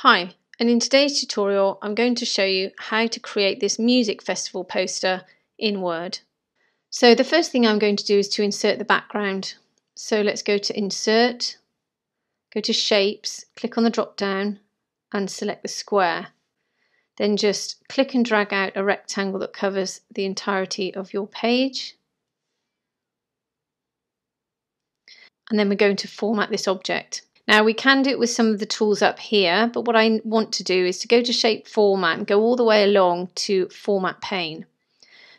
Hi, and in today's tutorial I'm going to show you how to create this music festival poster in Word. So the first thing I'm going to do is to insert the background. So let's go to Insert, go to Shapes, click on the drop down and select the square. Then just click and drag out a rectangle that covers the entirety of your page. And then we're going to format this object. Now we can do it with some of the tools up here, but what I want to do is to go to shape format and go all the way along to format pane.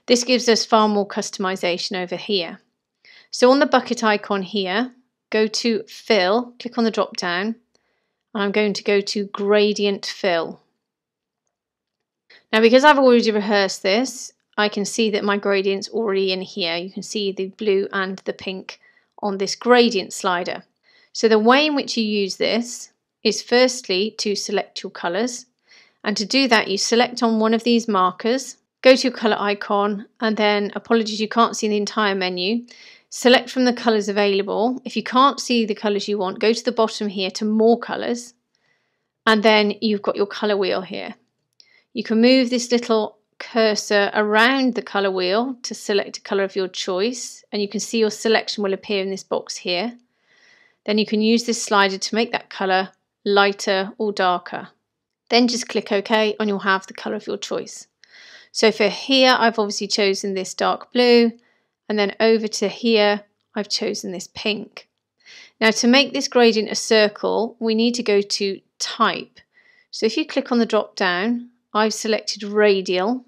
This gives us far more customization over here. So on the bucket icon here, go to fill, click on the drop down, and I'm going to go to gradient fill. Now because I've already rehearsed this, I can see that my gradient's already in here. You can see the blue and the pink on this gradient slider. So the way in which you use this is firstly to select your colours. And to do that, you select on one of these markers, go to your colour icon, and then, apologies, you can't see the entire menu. Select from the colours available. If you can't see the colours you want, go to the bottom here to more colours. And then you've got your colour wheel here. You can move this little cursor around the colour wheel to select a colour of your choice. And you can see your selection will appear in this box here then you can use this slider to make that colour lighter or darker. Then just click OK and you'll have the colour of your choice. So for here, I've obviously chosen this dark blue, and then over to here, I've chosen this pink. Now to make this gradient a circle, we need to go to type. So if you click on the drop down, I've selected radial,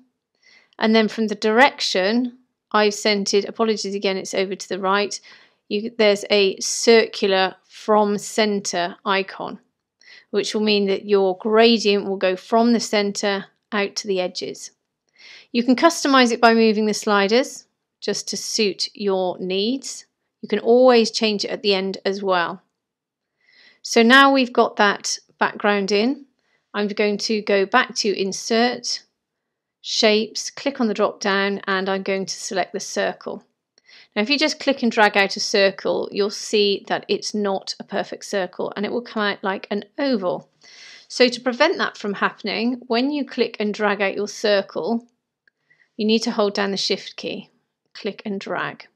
and then from the direction, I've centered, apologies again, it's over to the right, you, there's a circular from center icon, which will mean that your gradient will go from the center out to the edges. You can customize it by moving the sliders just to suit your needs. You can always change it at the end as well. So now we've got that background in, I'm going to go back to Insert, Shapes, click on the drop down and I'm going to select the circle. Now if you just click and drag out a circle, you'll see that it's not a perfect circle and it will come out like an oval. So to prevent that from happening, when you click and drag out your circle, you need to hold down the shift key, click and drag.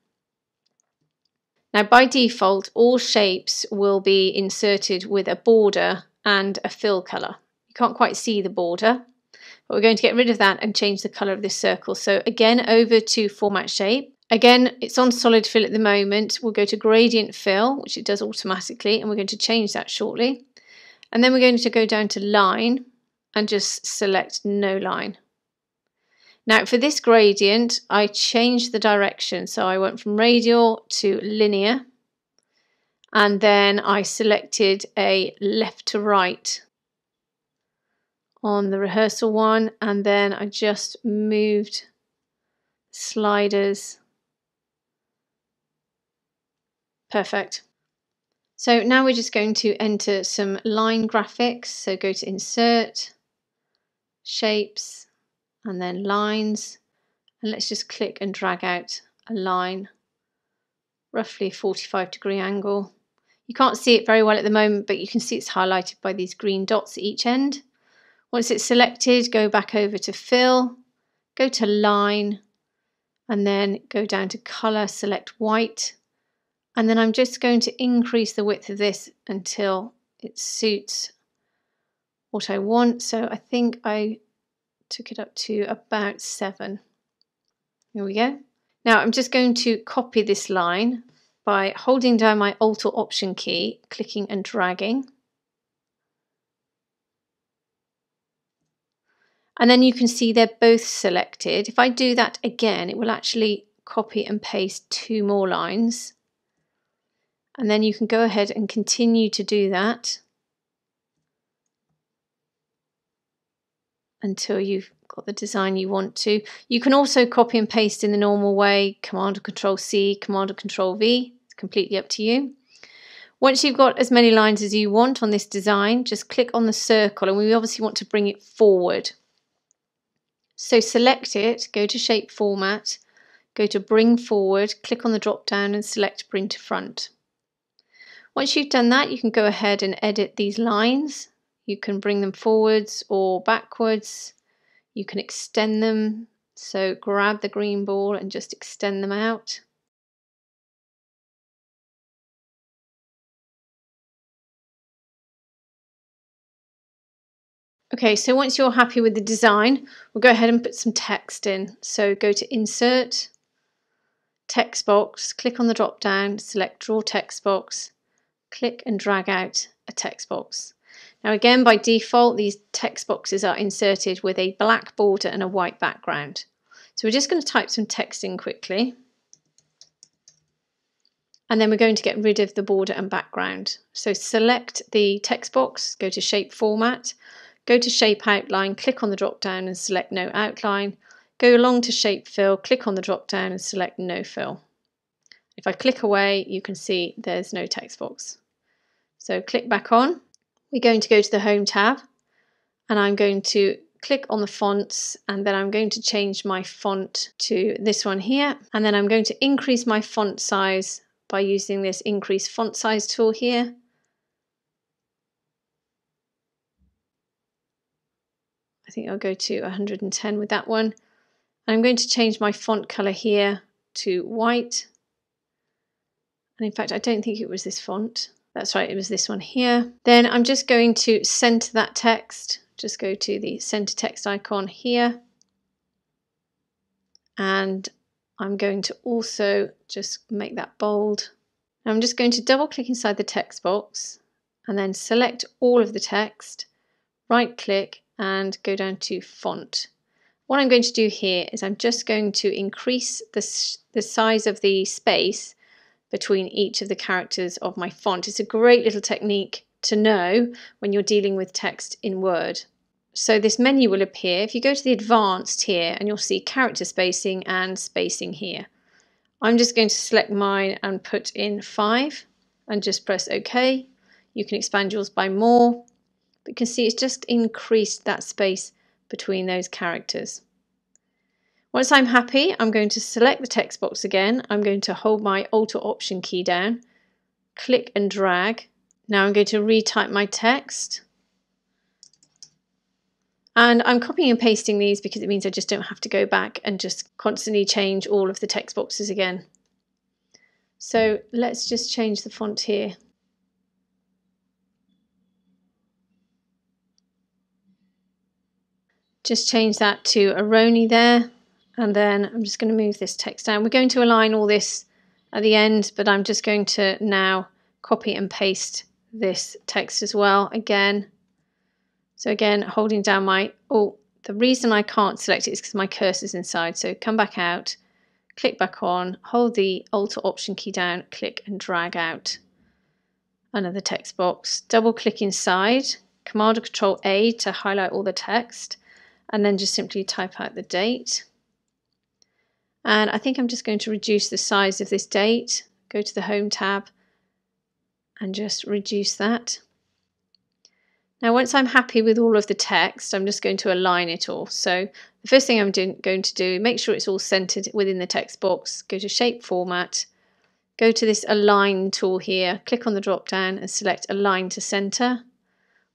Now by default, all shapes will be inserted with a border and a fill colour. You can't quite see the border, but we're going to get rid of that and change the colour of this circle. So again, over to Format Shape, Again, it's on solid fill at the moment. We'll go to gradient fill, which it does automatically, and we're going to change that shortly. And then we're going to go down to line and just select no line. Now for this gradient, I changed the direction. So I went from radial to linear. And then I selected a left to right on the rehearsal one. And then I just moved sliders Perfect. So now we're just going to enter some line graphics. So go to Insert, Shapes, and then Lines. And let's just click and drag out a line, roughly a 45 degree angle. You can't see it very well at the moment, but you can see it's highlighted by these green dots at each end. Once it's selected, go back over to Fill, go to Line, and then go down to Color, select White, and then I'm just going to increase the width of this until it suits what I want. So I think I took it up to about seven. Here we go. Now I'm just going to copy this line by holding down my Alt or Option key, clicking and dragging. And then you can see they're both selected. If I do that again, it will actually copy and paste two more lines and then you can go ahead and continue to do that until you've got the design you want to. You can also copy and paste in the normal way, Command or Control C, Command or Control V, it's completely up to you. Once you've got as many lines as you want on this design, just click on the circle and we obviously want to bring it forward. So select it, go to Shape Format, go to Bring Forward, click on the drop down and select Bring to Front. Once you've done that, you can go ahead and edit these lines. You can bring them forwards or backwards. You can extend them. So grab the green ball and just extend them out. Okay, so once you're happy with the design, we'll go ahead and put some text in. So go to Insert, Text Box, click on the drop down, select Draw Text Box, click and drag out a text box. Now again, by default, these text boxes are inserted with a black border and a white background. So we're just going to type some text in quickly. And then we're going to get rid of the border and background. So select the text box, go to Shape Format, Go to Shape Outline, click on the drop down and select No Outline. Go along to Shape Fill, click on the drop down and select No Fill. If I click away, you can see there's no text box. So click back on. We're going to go to the Home tab and I'm going to click on the fonts and then I'm going to change my font to this one here and then I'm going to increase my font size by using this increase font size tool here I think I'll go to 110 with that one. I'm going to change my font color here to white. And in fact, I don't think it was this font. That's right, it was this one here. Then I'm just going to center that text. Just go to the center text icon here. And I'm going to also just make that bold. I'm just going to double click inside the text box and then select all of the text, right click and go down to font. What I'm going to do here is I'm just going to increase the, the size of the space between each of the characters of my font. It's a great little technique to know when you're dealing with text in Word. So this menu will appear. If you go to the advanced here and you'll see character spacing and spacing here. I'm just going to select mine and put in 5 and just press OK. You can expand yours by more but you can see it's just increased that space between those characters. Once I'm happy, I'm going to select the text box again. I'm going to hold my Alt or Option key down, click and drag. Now I'm going to retype my text. And I'm copying and pasting these because it means I just don't have to go back and just constantly change all of the text boxes again. So let's just change the font here just change that to Aharoni there and then I'm just going to move this text down. We're going to align all this at the end but I'm just going to now copy and paste this text as well again. So again holding down my, oh the reason I can't select it is because my cursor's inside so come back out, click back on, hold the Alt or Option key down, click and drag out another text box, double click inside, Command or Control A to highlight all the text and then just simply type out the date. And I think I'm just going to reduce the size of this date, go to the Home tab and just reduce that. Now once I'm happy with all of the text, I'm just going to align it all. So the first thing I'm doing, going to do, make sure it's all centered within the text box, go to Shape Format, go to this Align tool here, click on the drop down and select Align to Center.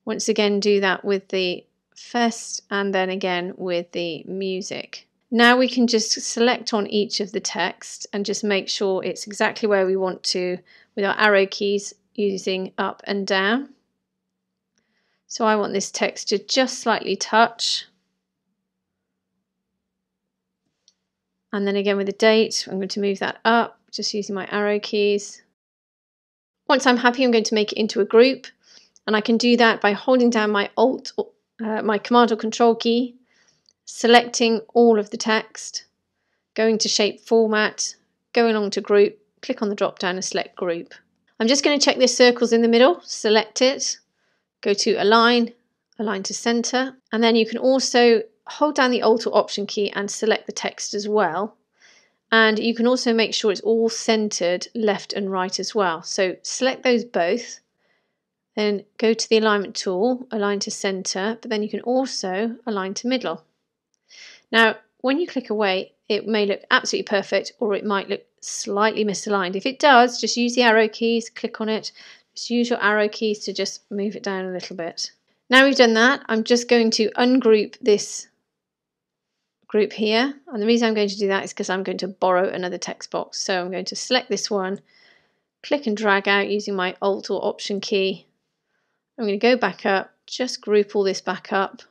Once again do that with the first and then again with the music. Now we can just select on each of the text and just make sure it's exactly where we want to with our arrow keys using up and down. So I want this text to just slightly touch. And then again with the date, I'm going to move that up, just using my arrow keys. Once I'm happy, I'm going to make it into a group. And I can do that by holding down my Alt uh, my Command or Control key, selecting all of the text, going to Shape Format, going along to Group, click on the drop down and select Group. I'm just going to check the circles in the middle, select it, go to Align, Align to Center, and then you can also hold down the Alt or Option key and select the text as well. And you can also make sure it's all centered left and right as well. So select those both then go to the alignment tool, align to center, but then you can also align to middle. Now, when you click away, it may look absolutely perfect or it might look slightly misaligned. If it does, just use the arrow keys, click on it, just use your arrow keys to just move it down a little bit. Now we've done that, I'm just going to ungroup this group here. And the reason I'm going to do that is because I'm going to borrow another text box. So I'm going to select this one, click and drag out using my Alt or Option key. I'm going to go back up, just group all this back up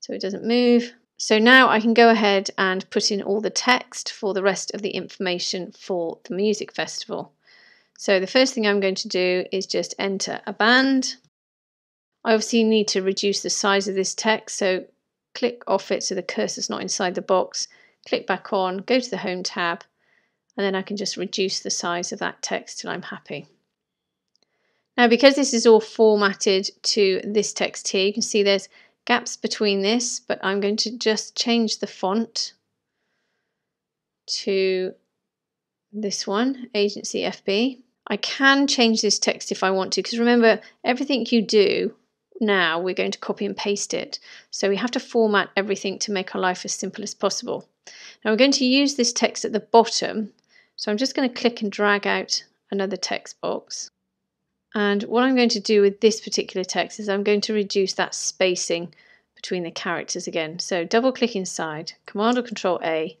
so it doesn't move. So now I can go ahead and put in all the text for the rest of the information for the music festival. So the first thing I'm going to do is just enter a band. I obviously need to reduce the size of this text, so click off it so the cursor's not inside the box, click back on, go to the Home tab, and then I can just reduce the size of that text till I'm happy. Now because this is all formatted to this text here, you can see there's gaps between this, but I'm going to just change the font to this one, Agency FB. I can change this text if I want to, because remember, everything you do now, we're going to copy and paste it. So we have to format everything to make our life as simple as possible. Now we're going to use this text at the bottom, so I'm just going to click and drag out another text box. And what I'm going to do with this particular text is I'm going to reduce that spacing between the characters again. So double click inside, Command or Control A,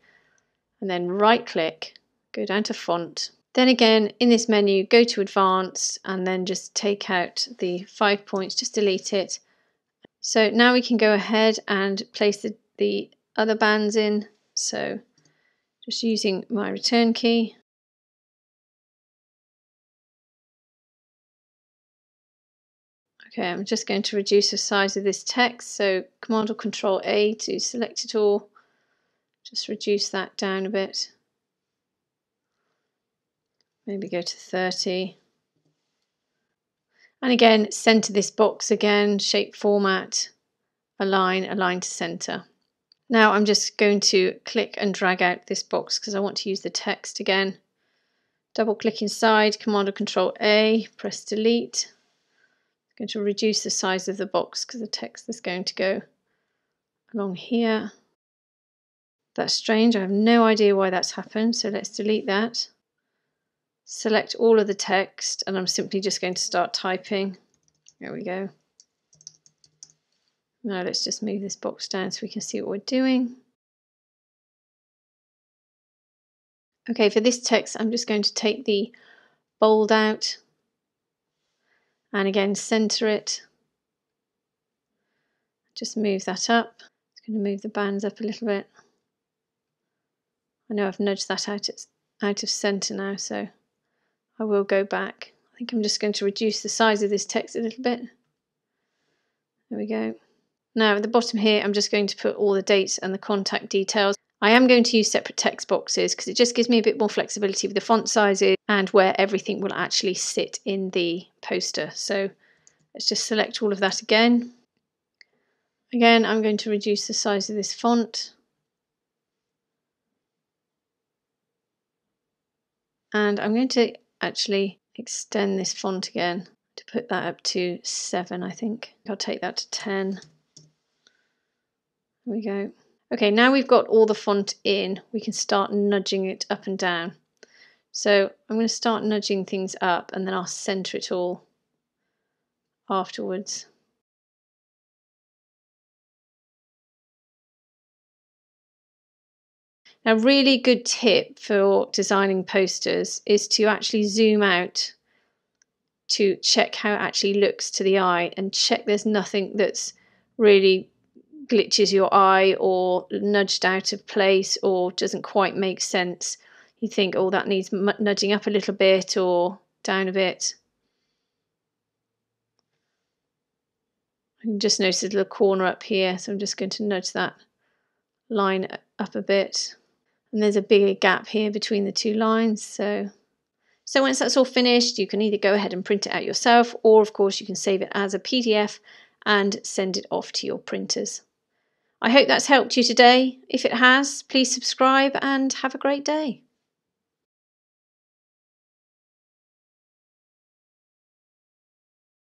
and then right click, go down to font. Then again, in this menu, go to advanced and then just take out the five points, just delete it. So now we can go ahead and place the, the other bands in. So just using my return key, Okay, I'm just going to reduce the size of this text. So Command or Control A to select it all. Just reduce that down a bit. Maybe go to 30. And again, center this box again, shape format, align, align to center. Now I'm just going to click and drag out this box because I want to use the text again. Double click inside, Command or Control A, press delete going to reduce the size of the box because the text is going to go along here. That's strange. I have no idea why that's happened. So let's delete that. Select all of the text and I'm simply just going to start typing. There we go. Now let's just move this box down so we can see what we're doing. Okay, for this text, I'm just going to take the bold out and again center it. Just move that up. It's going to move the bands up a little bit. I know I've nudged that out it's out of center now so I will go back. I think I'm just going to reduce the size of this text a little bit. There we go. Now at the bottom here I'm just going to put all the dates and the contact details I am going to use separate text boxes because it just gives me a bit more flexibility with the font sizes and where everything will actually sit in the poster. So let's just select all of that again. Again, I'm going to reduce the size of this font. And I'm going to actually extend this font again to put that up to 7, I think. I'll take that to 10. There we go. Okay, now we've got all the font in, we can start nudging it up and down. So I'm going to start nudging things up and then I'll center it all afterwards. Now, really good tip for designing posters is to actually zoom out to check how it actually looks to the eye and check there's nothing that's really glitches your eye or nudged out of place or doesn't quite make sense. You think, oh, that needs nudging up a little bit or down a bit. I just notice a little corner up here, so I'm just going to nudge that line up a bit. And there's a bigger gap here between the two lines, so so once that's all finished, you can either go ahead and print it out yourself, or of course you can save it as a PDF and send it off to your printers. I hope that's helped you today. If it has, please subscribe and have a great day.